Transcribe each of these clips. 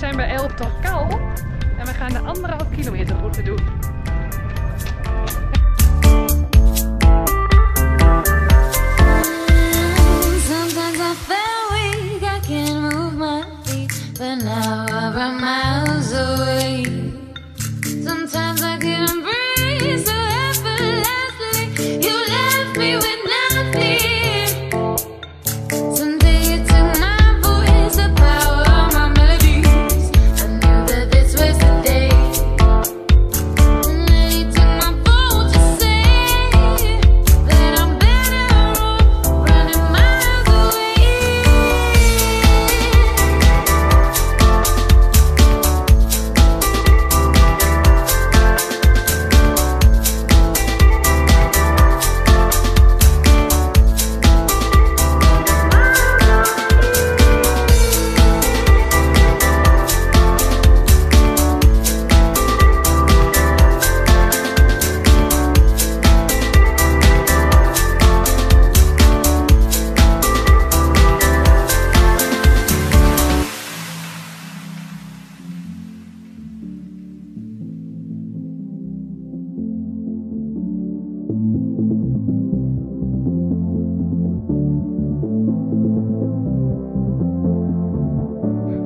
zijn bij El Torcal en we gaan de anderhalf kilometer route doen.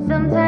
Sometimes